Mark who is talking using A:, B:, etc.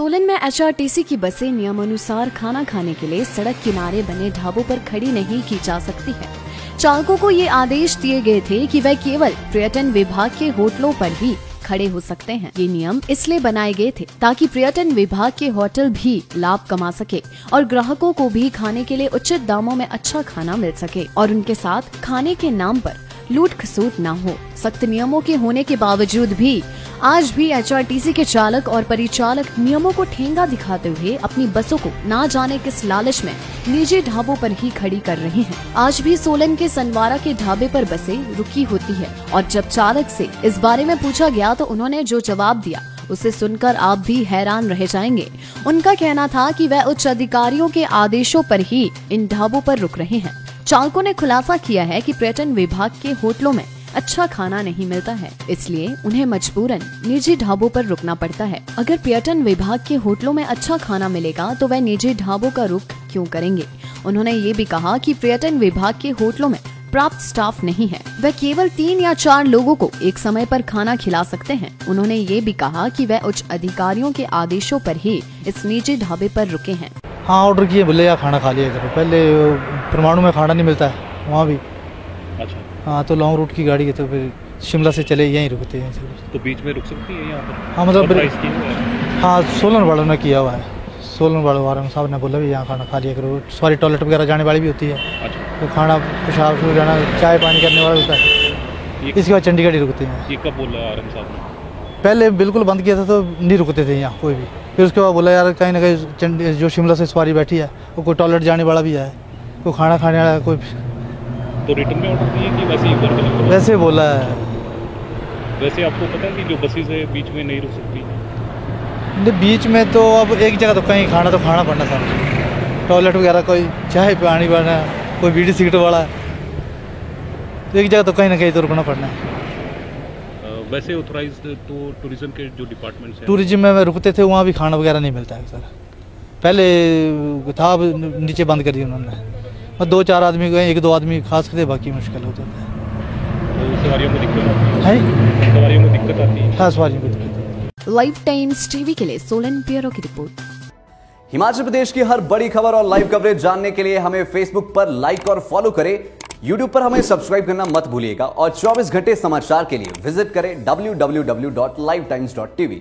A: सोलन में एचआरटीसी की बसें नियमानुसार खाना खाने के लिए सड़क किनारे बने ढाबों पर खड़ी नहीं की जा सकती है। चालकों को ये आदेश दिए गए थे कि वह केवल पर्यटन विभाग के होटलों पर ही खड़े हो सकते हैं। ये नियम इसलिए बनाए गए थे ताकि पर्यटन विभाग के होटल भी लाभ कमा सके और ग्राहकों को भी खाने के लिए उचित दामों में अच्छा खाना मिल सके और उनके साथ खाने के नाम पर लूट खसूट न हो। सख्त नियमों के होने के बावजूद भी आज भी एचआरटीसी के चालक और परिचालक नियमों को ठेंगा दिखाते हुए अपनी बसों को ना जाने किस लालच में निजी ढाबों पर ही खड़ी कर रहे हैं। आज भी सोलन के सनवारा के ढाबे पर बसें रुकी होती है और जब चालक से इस बारे में पूछा गया तो उन्होंने जो जवाब दिया, उसे सुनकर आप भी हैरान रह जाएँगे। उनका कहना था कि वह उच्च अधिकारियों के आदेशों पर ही इन ढाबों पर रुक रहे हैं। चालकों ने खुलासा किया है कि पर्यटन विभाग के होटलों में अच्छा खाना नहीं मिलता है, इसलिए उन्हें मजबूरन निजी ढाबों पर रुकना पड़ता है। अगर पर्यटन विभाग के होटलों में अच्छा खाना मिलेगा तो वह निजी ढाबों का रुख क्यों करेंगे? उन्होंने ये भी कहा कि पर्यटन विभाग के होटलों में प्राप्त स्टाफ नहीं है। वह केवल तीन या चार लोगों को एक समय पर खाना खिला सकते हैं। उन्होंने ये भी कहा कि वह उच्च अधिकारियों के आदेशों पर ही इस निजी ढाबे पर रुके हैं।
B: हाँ ऑर्डर किए, बोले यार खाना खा लिया पहले परमाणु में खाना नहीं मिलता है, वहाँ भी।
C: अच्छा।
B: हाँ तो लॉन्ग रूट की गाड़ी है तो फिर शिमला से चले यहीं रुकते हैं
C: तो बीच में रुक सकती है यहाँ पर
B: हाँ मतलब
C: है?
B: सोलन वालों ने किया हुआ है। सोलन वालों वाले साहब ने बोला भी यहाँ खाना खा लिया करो। सॉरी टॉयलेट वगैरह जाने वाली भी होती है।
C: अच्छा।
B: तो खाना पेशाब शुरू जाना चाय पानी करने वाला होता है। इसके बाद चंडीगढ़ ही रुकते हैं।
C: ये कब बोला आरएम साहब ने?
B: पहले बिल्कुल बंद किया था तो नहीं रुकते थे यहाँ कोई भी। फिर उसके बाद बोला यार कहीं ना कहीं जो शिमला से सवारी बैठी है वो कोई टॉयलेट जाने वाला भी है कोई खाना खाने वाला कोई
C: तो रिटर्न में ऑर्डर दिए कि वैसे ही वर्क करो
B: वैसे बोला है।
C: वैसे आपको पता है कि जो बसेस है बीच में नहीं रुक सकती?
B: नहीं, बीच में तो अब एक जगह तो कहीं खाना तो खाना पड़ना सर टॉयलेट वगैरह कोई चाय पानी वाला कोई बीड़ी सिगरेट वाला। तो एक जगह तो कहीं ना कहीं तो रुकना पड़ना। है
C: वैसे ऑथोराइज तो टूरिज़्म के जो डिपार्टमेंट्स हैं।
B: टूरिज़्म में रुकते थे वहाँ भी खाना वगैरह नहीं मिलता है सर। पहले था नीचे बंद कर दिया उन्होंने। और दो चार आदमी गए एक दो आदमी खा सकते बाकी मुश्किल होता था
C: सवारियों को दिक्कत आती
B: है?
C: है? सवारियों को दिक्कत आती है?
B: हाँ सवारियों को दिक्कत है।
A: टाइम्स टीवी के लिए सोलन ब्यूरो की रिपोर्ट।
D: हिमाचल प्रदेश की हर बड़ी खबर और लाइव कवरेज जानने के लिए हमें फेसबुक पर लाइक और फॉलो करें। यूट्यूब पर हमें सब्सक्राइब करना मत भूलिएगा और 24 घंटे समाचार के लिए विज़िट करें www.lifetimes.tv